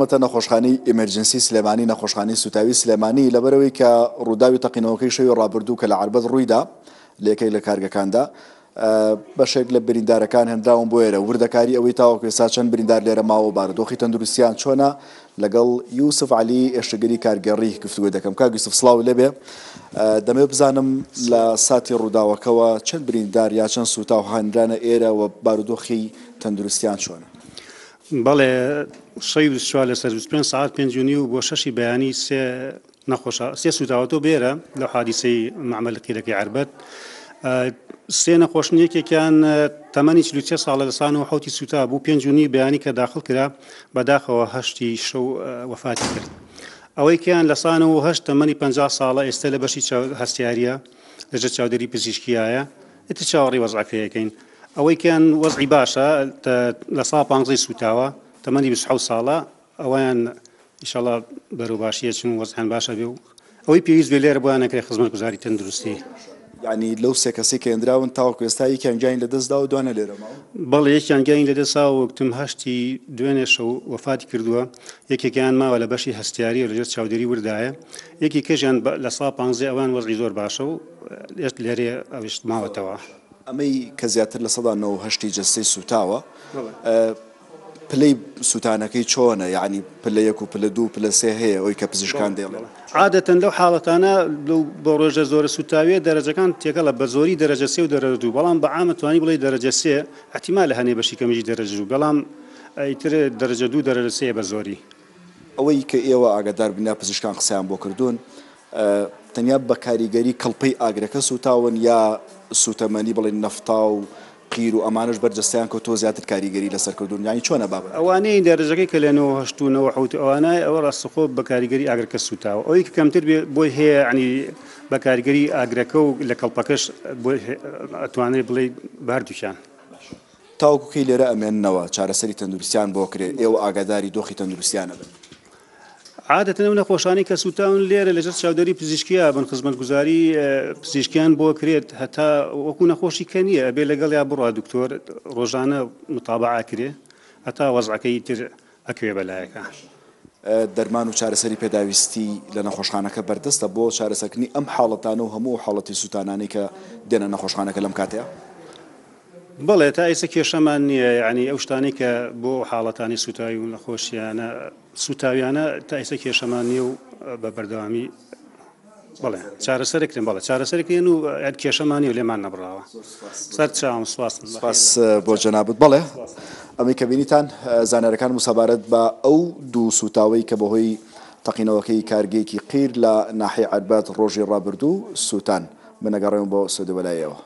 هەڵبەتە نەخۆشخانەی ئیمێرجنسی سلێمانی نەخۆشخانەی سوتاوی سلێمانی لەبەرئەوەی کە ڕووداوی تەقینەوەکەی شەوی ڕابردوو کە لە عەربەت ڕوویدا لە یەکێک لە کارگەکاندا بەشێک لە بریندارەکان هێنراون بۆ ئێرە وردەکاری ئەوەی تاوەکو ئێستا چەند بریندار لێرە ماوە بارودۆخی تەندروستیان چۆنە لەگەڵ یوسف علی ئێشتگەری کارگێڕی گفتوگۆ دەکەم کاک یوسف سڵاو لێبێ دەمەوێت بزانم لە ساتی ڕووداوەکەوە چەند بریندار یا چەند سوتاو هاندرانە ئێرە و بارودۆخی تەندروستیان چۆنە بەڵێ شەوی بیست و چوار لەسەر بیست و پێنج سەعات پێنج و نیو بۆ شەشی بەیانی سێ نەخۆشە سێ سوتاوەتۆ بێرە لە حادیسەی معمل قیرەکەی عربەت سێ نەخۆشن یەکێکیان تەمەنی چلو سێ ساڵە لەسان و حوتی سوتا بوو پێنج و نیو بەیانی کە داخل کرا بەداخەوە هەشتی شەو وەفاتی کرد ئەوەی کەیان لەسان و هەشت تەمەنی پ ساڵە ئێستا لە بەشی هەستیاریە لەژە چاودێری پزیشکیایە ئتی چاوەڕی وەزعەکەیەکەین ئەوەی کەن وەزعی باشە لە سا پانزەی سوتاوە تەمەنی بیست حەوت ساڵە ئەویان ئیشەڵا بەرەو باشیە چون وەزیان باشە بێ و ئەوەی پێویست بێ لێرە بۆیان نەکرێت خزمەت گوزاری تەندروستی ینی لەو سێ کەسی کە ئەندراون تاوەکو ئێستا یەکیان گیانی لە دەستدا و دوانە لێرە بەڵێ یەکیان گیانی لە دەسا وەکتم هەشتی دوێنێ شەو وەفاتی کردووە یەکێکیان ماوە لە بەشی هەستیاری و لەژێر چاودێری وردایە یەکی کەژیان لە سا پانزێ ئەوان وەزی زۆر باشە و لێرێ ئەوشت ماوەتەوە. ئەمەی کە زیاتر لە سەدا نەوەو هەشتی جەستەی سوتاوە پلەی سوتانەکەی چۆنە یانی پلە یەک و پلە دوو پلە سێ هەیە ئەوی کە پزیشکان دێڵێن عادەتەن لەو حاڵەتانە بۆ ڕۆژە زۆرە سوتاویە دەرەجەکان تێکەڵە بە زۆری دەرەجە سێ و دەرەجە دوو بەڵام بە عامە توانی بڵێ دەرەجە سێ ئەحتیمالە هەنێ بەشی کەمیی دەرەجە دوو بەڵام ئیتر دەرەجە دوو دەرەجە سێ بە زۆری ئەوەی کە ئێوە ئاگادار بن یا پزیشکان قسەیان بۆ کردوون، تەنیا بە کاریگەری کڵپەی ئاگرەکە سووتاون یا سووتەمەنی بڵێن نەفتا و قیر و ئەمانەش بەر جەستەیان کەوتووە زیاتر کاریگەری لەسەر کردوون؟ یانی چۆنە بابەتەکە؟ ئەوانەی دەرەجەکەی کە لە نۆ و هەشت و نەوە حەوت و ئەوانە ئەوە ڕاستەخۆ بە کاریگەری ئاگرەکە سووتاوە، ئەوەی کە کەمتر بێ بۆی هەیە یانی بە کاریگەری ئاگرەکە و لە کڵپەکەش بۆی ئەتوانرێ بڵێی بە هەردووکیان. تاوەکو کەی لێرە ئەمێننەوە چارەسەری تەندروستیان بۆ کرێ ئێوە ئاگاداری دۆخی تەندروستیان ئەبن؟ عادەتەن ئەو نەخۆشانی کە سوتاون لێرە لەژێر چاودێری پزیشکیا بن خزمەتگوزاری پزیشکیان بۆ کرێت هەتا وەکو نەخۆشی کە نییە ئەبێ لەگەڵ یا بڕا دکتۆر ڕۆژانە متابعە کرێ هەتا وەزعەکەی تر ئەکرێ بە لایەکە. دەرمان و چارەسەری پێداویستی لە نەخۆشخانەکە بەردەستە بۆ چارەسەرکردنی ئەم حاڵەتانە و هەموو ئەو حاڵەتی سووتانانەی کە دێنە نەخۆشخانەکە لەم کاتەیە؟ بەڵێ تا ئیسە کێشەمان نییە یعنی ئەو شتانی کە بۆ حاڵەتانی سوتاوی و نەخۆشیانە سوتاویانە تا ئیسە کێشەمان نییە و بە بەردەوامی بەڵێ چارەسەرێک کرێن بەڵێ چارەسەرێک کرێن و ئەد کێشەمان نیە لێمان نەبڕاوە سەر چاوم سواس سپاس بۆ جەنابت بەڵێ ئەمەی کە بینیتان زانارەکان مسەبارەت بە ئەو دوو سوتاوەی کە بەهۆی تەقینەوەکەی کارگەیەکی قیر لە ناحی عەربات ڕۆژی ڕابردوو سوتان من ئەگەڕێم بۆ سۆدەوەلایەوە.